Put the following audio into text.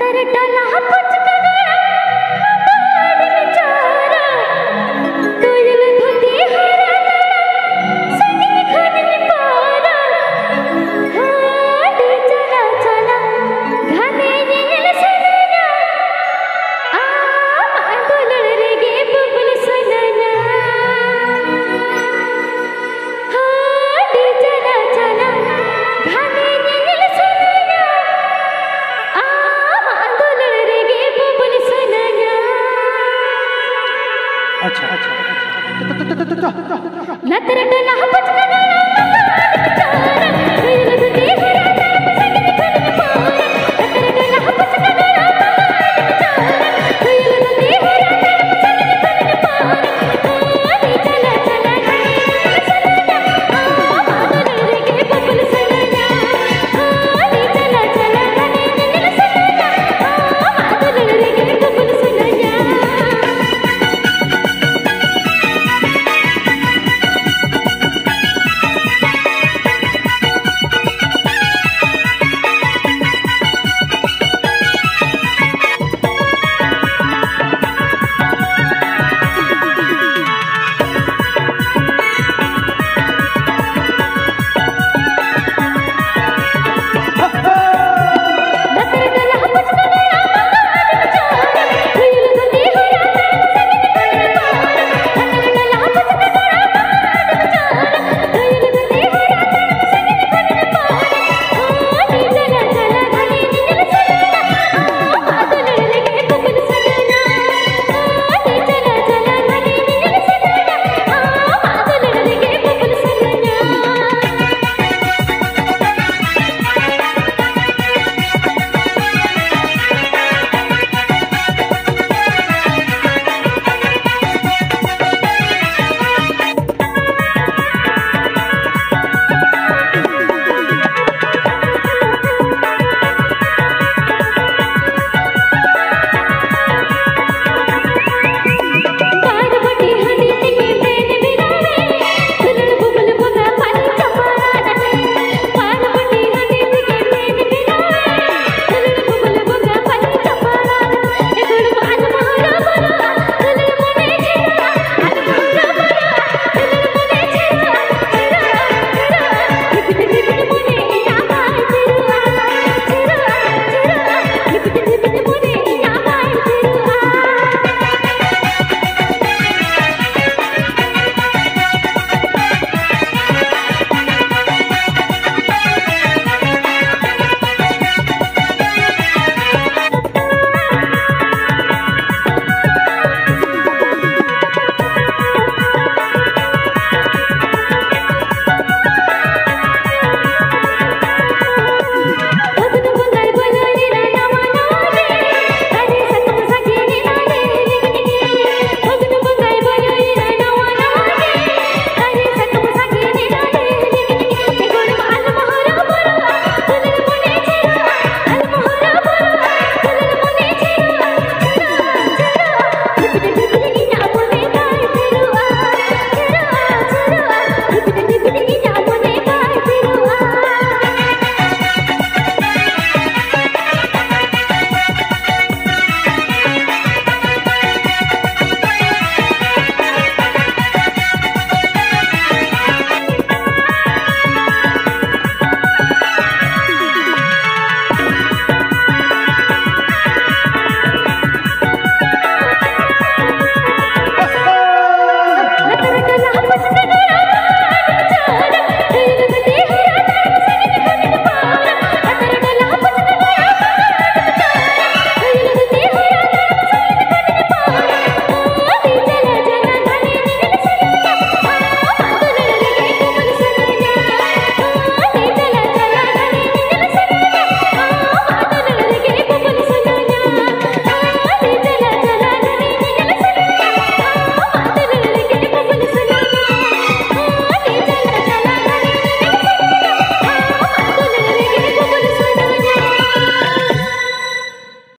तर डला टला पुचकने अच्छा अच्छा नतरट नहपत ननला